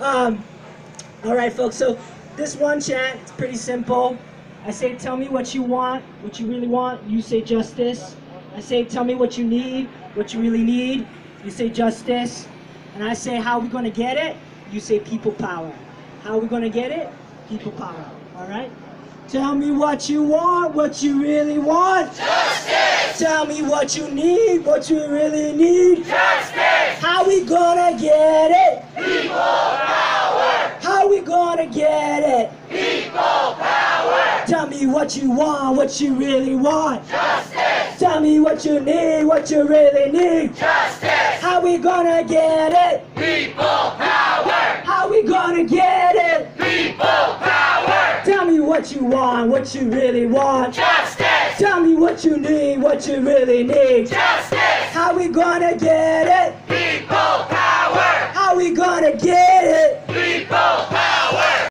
Um, all right, folks. So this one chant, it's pretty simple. I say, tell me what you want, what you really want. You say justice. I say, tell me what you need, what you really need. You say justice. And I say, how are we going to get it? You say people power. How are we going to get it? People power. All right? Tell me what you want, what you really want. Justice! Tell me what you need, what you really need. Justice! How we gonna get it? People power! How we gonna get it? People power! Tell me what you want, what you really want. Justice! Tell me what you need, what you really need. Justice! How we gonna get it? People power! How we gonna get it? People power! Tell me what you want, what you really want. Justice! Tell me what you need, what you really need. Justice! How we gonna get it? People power! How we gonna get it?